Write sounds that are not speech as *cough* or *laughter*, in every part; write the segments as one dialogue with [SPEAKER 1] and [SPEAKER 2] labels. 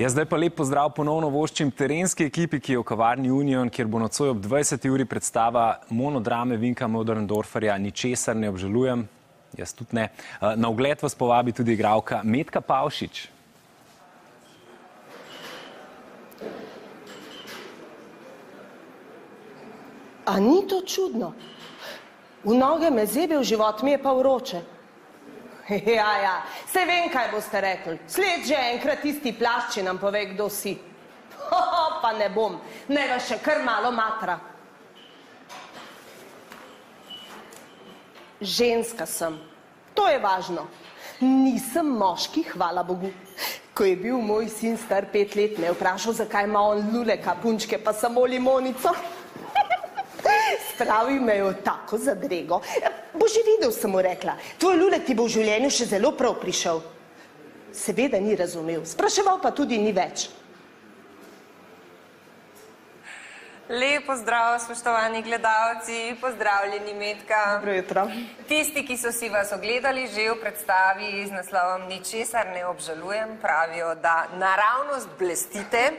[SPEAKER 1] Ja, zdaj pa lep pozdrav ponovno voščim terenski ekipi, ki je v kavarni Union, kjer bo nocoj ob 20. uri predstava monodrame Vinka Moderndorferja Ničesar ne obžalujem, jaz tudi ne. Eh, na ogled vas povabi tudi igralka Metka Pavšič.
[SPEAKER 2] A ni to čudno? V noge me zebe, v život mi je pa vroče. *laughs* Ja, ja, se vem, kaj boste rekli. Sled že enkrat tisti plašči nam pove, kdo si. *laughs* Ho, pa ne bom, ne vas še kar malo matra. Ženska sem, to je važno. Nisem moški, hvala Bogu. Ko je bil moj sin star pet let, me je vprašal, zakaj ima on luleka punčke, pa samo limonico. *laughs* Spravil me je v tako zadrego. Boš že videl, sem mu rekla. Tvoj lulek ti bo v življenju še zelo prav prišel. Seveda ni razumel, spraševal pa tudi ni več.
[SPEAKER 3] Lep pozdrav, spoštovani gledalci, pozdravljeni Metka.
[SPEAKER 2] Dobro jutro.
[SPEAKER 3] Tisti, ki so si vas ogledali že v predstavi z naslovom Ničesar ne obžalujem, pravijo, da naravnost blestite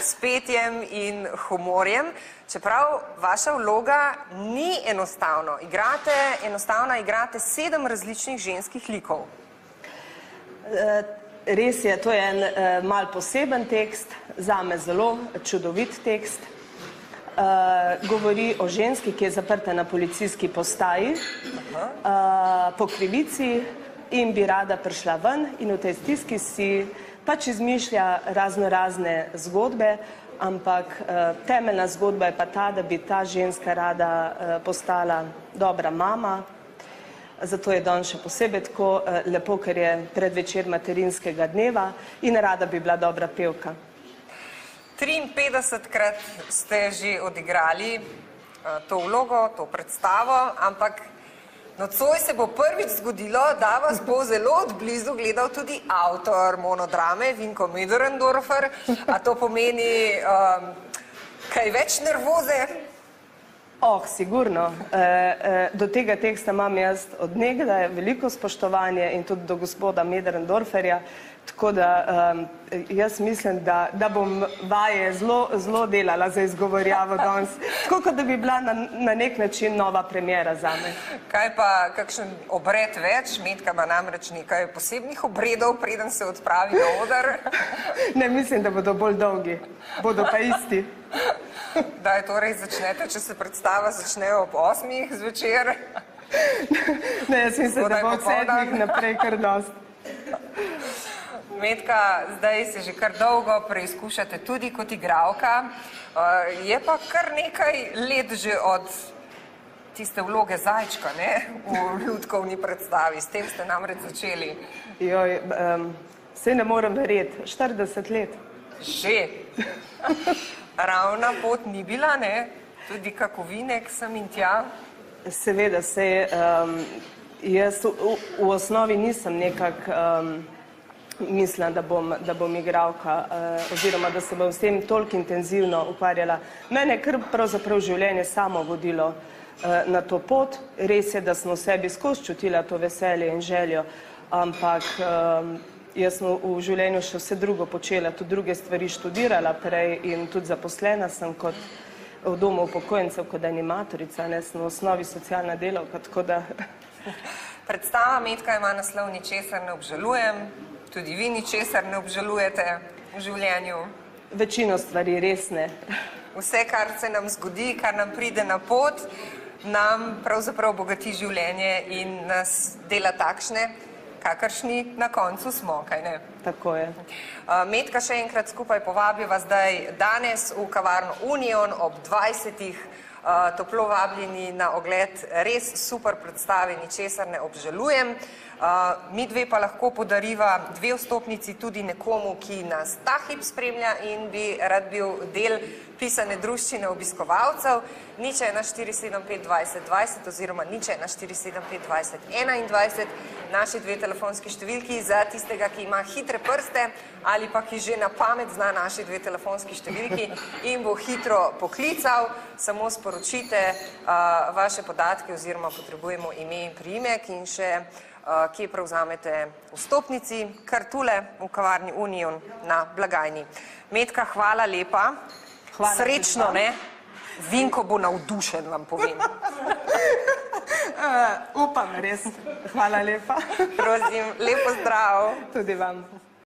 [SPEAKER 3] s petjem in humorjem. Čeprav vaša vloga ni enostavno, igrate, enostavno igrate sedem različnih ženskih likov.
[SPEAKER 2] E, res je, to je en e, mal poseben tekst, zame zelo čudovit tekst. Uh, govori o ženski, ki je zaprta na policijski postaji uh, po krivici in bi rada prišla ven in v tej stiski si pač izmišlja razno razne zgodbe, ampak uh, temeljna zgodba je pa ta, da bi ta ženska rada uh, postala dobra mama. Zato je dan še posebej tako uh, lepo, ker je predvečer materinskega dneva in rada bi bila dobra pevka.
[SPEAKER 3] 53 krat ste že odigrali uh, to vlogo, to predstavo, ampak nocoj se bo prvič zgodilo, da vas bo zelo odblizu gledal tudi avtor monodrame Vinko Mederendorfer. A to pomeni um, kaj več nervoze?
[SPEAKER 2] Oh, sigurno. E, e, do tega teksta imam jaz od nekdaj veliko spoštovanje in tudi do gospoda Mederendorferja, tako da um, jaz mislim, da, da bom vaje zelo, zelo delala za izgovorjavo danes, tako kot da bi bila na, na nek način nova premjera za me.
[SPEAKER 3] Kaj pa, kakšen obred več? Metka ima namreč nekaj posebnih obredov, preden se odpravi na odar.
[SPEAKER 2] ne, mislim, da bodo bolj dolgi, bodo pa isti.
[SPEAKER 3] Da je torej začnete, če se predstava začne ob osmih zvečer?
[SPEAKER 2] ne, jaz mislim, da bo od sedmih naprej kar dost.
[SPEAKER 3] Metka, zdaj se že kar dolgo preizkušate tudi kot igralka. Uh, je pa kar nekaj let že od tiste vloge zajčka ne? v ljudkovni predstavi. S tem ste namreč začeli.
[SPEAKER 2] Joj, um, se ne morem verjeti. 40 let.
[SPEAKER 3] Že ravna pot ni bila, ne? tudi kakovinek sem in tja.
[SPEAKER 2] Seveda se, um, jaz v, v osnovi nisem nekak um, mislila, da bom, da bom igralka uh, oziroma da se bom s tem toliko intenzivno ukvarjala. Mene je kar pravzaprav življenje samo vodilo uh, na to pot. Res je, da sem v sebi skozi čutila to veselje in željo, ampak um, jaz sem v življenju še vse drugo počela, tudi druge stvari študirala prej in tudi zaposlena sem kot v domu upokojencev kot animatorica, ne sem v osnovi socialna delavka, tako da... *laughs*
[SPEAKER 3] Predstava Metka ima naslov Ničesar ne obžalujem, tudi vi ničesar ne obžalujete v življenju.
[SPEAKER 2] Večino stvari res ne. *laughs*
[SPEAKER 3] Vse, kar se nam zgodi, kar nam pride na pot, nam pravzaprav bogati življenje in nas dela takšne, kakršni na koncu smo, kaj ne?
[SPEAKER 2] Tako je.
[SPEAKER 3] Metka še enkrat skupaj povabiva zdaj danes v kavarno Union ob 20. Toplo vabljeni na ogled res super predstave, ničesar ne obžalujem. Mi dve pa lahko podariva dve vstopnici tudi nekomu, ki nas ta hip spremlja in bi rad bil del pisane druščine obiskovalcev. Nič je na 4752020 oziroma nič je na 4752021. Naši dve telefonski številki za tistega, ki ima hitre prste ali pa ki že na pamet zna naši dve telefonski številki in bo hitro poklical. Samo sporočite vaše podatke oziroma potrebujemo ime in priimek in še kje prevzamete vstopnici, kar tule v kavarni Union na blagajni. Metka, hvala lepa.
[SPEAKER 2] Hvala
[SPEAKER 3] Srečno, ne? Vinko bo navdušen, vam povem.
[SPEAKER 2] Uh, *laughs* upam, res. Hvala lepa.
[SPEAKER 3] Prosim, lepo zdrav.
[SPEAKER 2] Tudi vam.